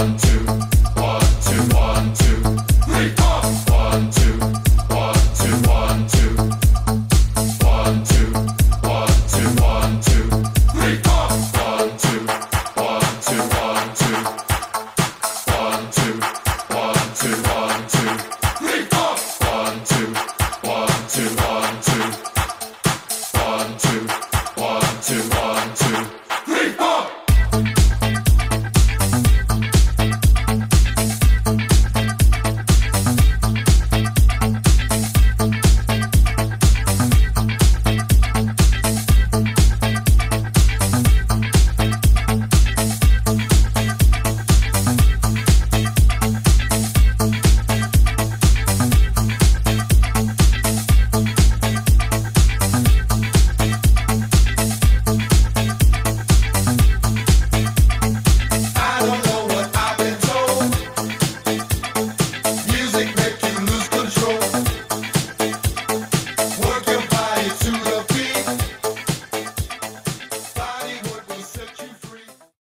on